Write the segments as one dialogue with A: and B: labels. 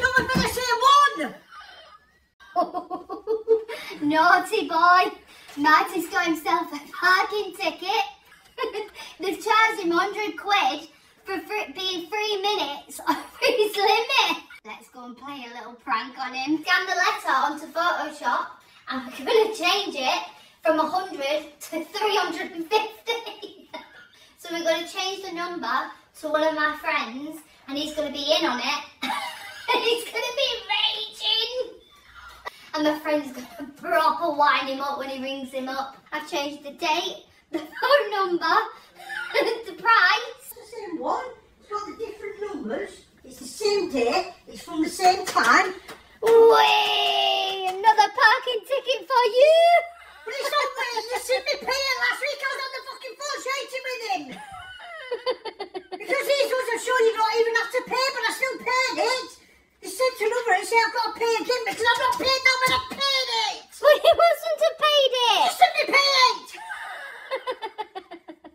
A: the same one.
B: Naughty boy. Marty's got himself a parking ticket. They've charged him 100 quid for being three minutes over his limit. Let's go and play a little prank on him. Scan the letter onto Photoshop and we're going to change it from 100 to 350. so we're going to change the number to one of my friends and he's going to be in on it. And he's to be raging. And my friend's to proper wind him up when he rings him up. I've changed the date, the phone number, the price.
A: It's the same one. It's got the different numbers. It's the same day. It's from the same time.
B: Way! Another parking ticket for you!
A: But it's not me. You seen me pay it last week. I was on the fucking phone shouting with him. Because these ones are sure you don't even have to pay, but I still paid it. They sent a number and say I've got to pay again because I've not paid now, but I've paid it.
B: Well, he wasn't have paid
A: You
B: it!
A: sent me pay it.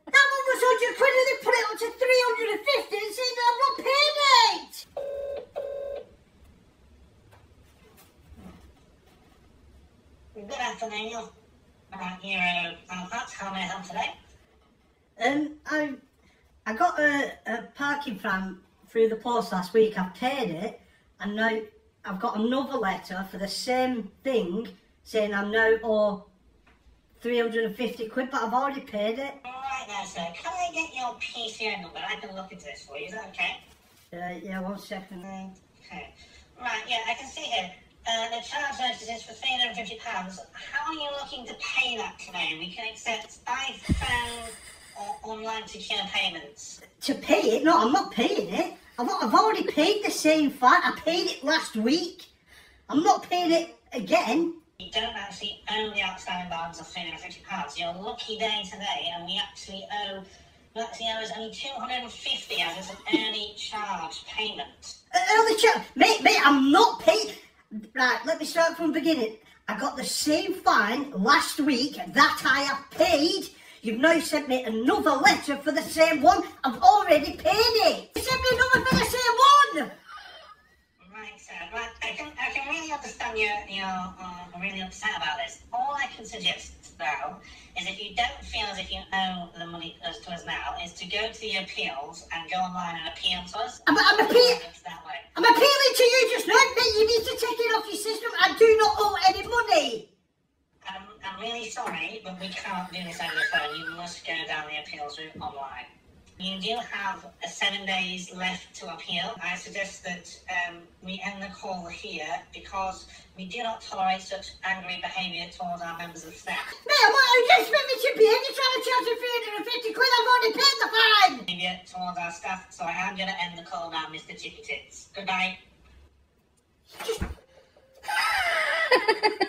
A: That one was 100 quid and they put it up to 350 and saying that I'm not paid it.
C: Good afternoon, you're about Euro Parts. How may I help today?
A: Um, I I got a, a parking fine through the post last week. I've paid it, and now I've got another letter for the same thing saying I'm now owe 350 quid, but I've already paid it.
C: Alright now, sir. Can I get your PCN number? I can look into this for you. Is that okay?
A: Uh, yeah, one second.
C: Okay. Right, yeah, I can see here. Uh, the charge notice is for £350. How are you looking to pay that today? We can accept by phone or online secure payments.
A: To pay it? No, I'm not paying it. I've, I've already paid the same fine. I paid it last week. I'm not paying it again.
C: You don't actually owe the outstanding balance of £350. You're lucky day today, and we actually owe. You actually owe us only 250 as an early charge payment.
A: Uh, Early chat, mate, mate, I'm not paying. Right, let me start from the beginning. I got the same fine last week that I have paid. You've now sent me another letter for the same one. I've already paid it. You sent me another for the same one.
C: Right, sir. Right, I can, I can really understand you're, you're uh, really upset about this. All I can suggest, though, is if you don't feel as if you owe the money to us now, is to go to the appeals and go online and appeal to us.
A: I'm- I'm appeal-
C: It's that way.
A: I'm appealing to you just now, mate. You need to take it off your system. I do not owe any money.
C: Really sorry, but we can't do this over the phone. You must go down the appeals route online. You do have uh, seven days left to appeal. I suggest that um, we end the call here because we do not tolerate such angry behaviour towards our members of staff.
A: Mate, what do you expect me to be? You're trying to charge me 350 quid. I've already paid the fine.
C: Behaviour towards our staff, so I am going to end the call now, Mr. Chippy Tits. Goodbye.
A: What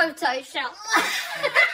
B: photo shop.